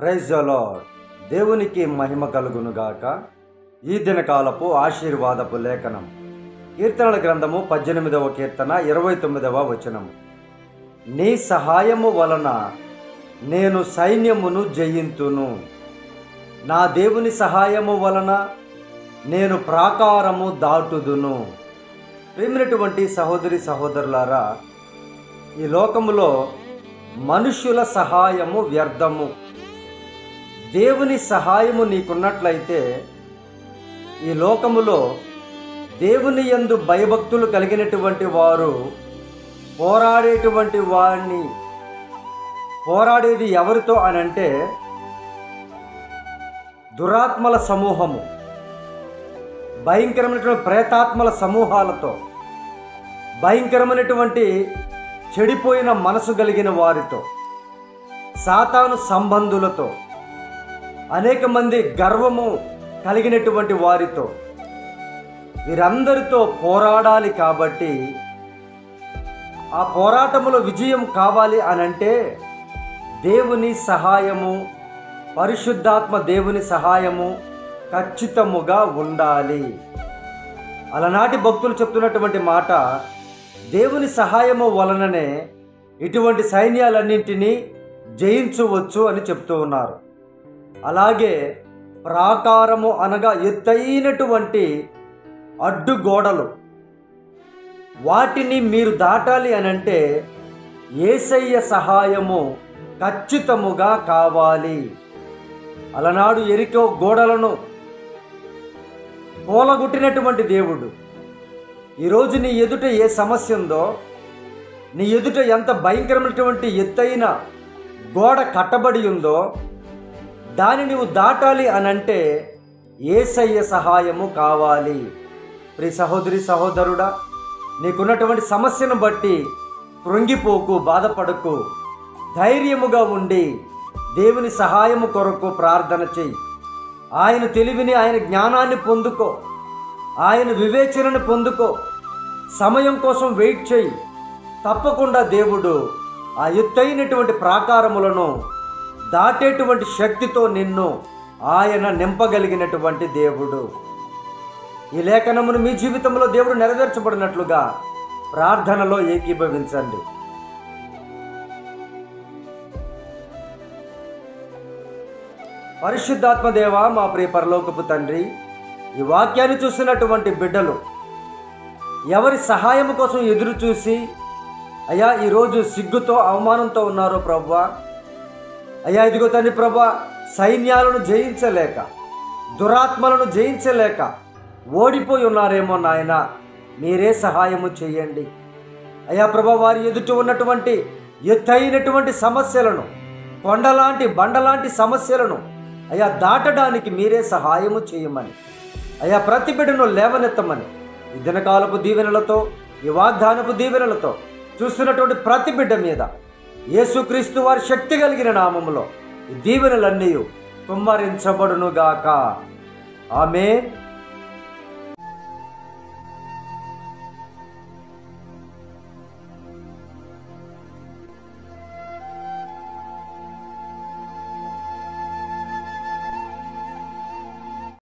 Praise అలాడ్ దేవునికి మహిమ కలుగునుగాక. ఈ దినకాలపు ఆశీర్వాదపు లేఖనం. కీర్తనల గ్రంథము పద్దెనిమిదవ కీర్తన ఇరవై తొమ్మిదవ వచనం. నీ సహాయము వలన నేను సైన్యమును జయింతును. నా దేవుని సహాయము వలన నేను ప్రాకారము దాటుదును. ప్రేమినటువంటి సహోదరి సహోదరులారా ఈ లోకములో మనుష్యుల సహాయము వ్యర్థము. దేవుని సహాయము నీకున్నట్లయితే ఈ లోకములో దేవుని యందు భయభక్తులు కలిగినటువంటి వారు పోరాడేటువంటి వారిని పోరాడేది ఎవరితో అని అంటే దురాత్మల సమూహము భయంకరమైనటువంటి ప్రేతాత్మల సమూహాలతో భయంకరమైనటువంటి చెడిపోయిన మనసు కలిగిన వారితో సాతాను సంబంధులతో అనేక మంది గర్వము కలిగినటువంటి వారితో వీరందరితో పోరాడాలి కాబట్టి ఆ పోరాటములో విజయం కావాలి అని అంటే దేవుని సహాయము పరిశుద్ధాత్మ దేవుని సహాయము ఖచ్చితముగా ఉండాలి. అలనాటి భక్తులు చెప్తున్నటువంటి మాట దేవుని సహాయము వలననే ఇటువంటి సైన్యాలన్నింటినీ జయించవచ్చు అని చెప్తూ ఉన్నారు. అలాగే ప్రాకారము అనగా ఎత్తైనటువంటి అడ్డుగోడలు. వాటిని మీరు దాటాలి అని అంటే ఏసయ్య సహాయము ఖచ్చితముగా కావాలి. అలనాడు ఎరికో గోడలను కూలగొట్టినటువంటి దేవుడు. ఈరోజు నీ ఎదుట ఏ సమస్య ఉందో నీ ఎదుట ఎంత భయంకరమైనటువంటి ఎత్తైన గోడ కట్టబడి ఉందో దాన్ని నువ్వు దాటాలి అని అంటే ఏసయ్య సహాయము కావాలి. ప్రి సహోదరి సహోదరుడా నీకున్నటువంటి సమస్యను బట్టి కృంగిపోకు బాధపడకు. ధైర్యముగా ఉండి దేవుని సహాయము కొరకు ప్రార్థన చెయ్యి. ఆయన తెలివిని ఆయన జ్ఞానాన్ని పొందుకో. ఆయన వివేచనను పొందుకో. సమయం కోసం వెయిట్ చేయి తప్పకుండా దేవుడు ఆ ఎత్తైనటువంటి ప్రాకారములను దాటేటువంటి శక్తితో నిన్ను ఆయన నింపగలిగినటువంటి దేవుడు. ఈ లేఖనమును మీ జీవితంలో దేవుడు నెరవేర్చబడినట్లుగా ప్రార్థనలో ఏకీభవించండి. పరిశుద్ధాత్మదేవ మా ప్రియ పరలోకపు తండ్రి ఈ వాక్యాన్ని చూసినటువంటి బిడ్డలు ఎవరి సహాయం కోసం ఎదురు చూసి అయ్యా ఈరోజు సిగ్గుతో అవమానంతో ఉన్నారో ప్రభా అయ్యా ఇదిగో తండ్రి ప్రభ సైన్యాలను జయించలేక దురాత్మలను జయించలేక ఓడిపోయి ఉన్నారేమో నాయన మీరే సహాయము చేయండి. అయ్యా ప్రభా వారి ఎదుట ఉన్నటువంటి ఎత్తైనటువంటి సమస్యలను కొండలాంటి బండలాంటి సమస్యలను అయ్యా దాటడానికి మీరే సహాయము చేయమని అయ్యా ప్రతి బిడ్డను లేవనెత్తమని ఈ దినకాలపు దీవెనలతో ఈ వాగ్దానపు దీవెనలతో చూస్తున్నటువంటి ప్రతి బిడ్డ మీద యేసుక్రీస్తు వారి శక్తి కలిగిన నామములో దీవెనలన్నీ కుమ్మరించబడునుగాక. ఆమె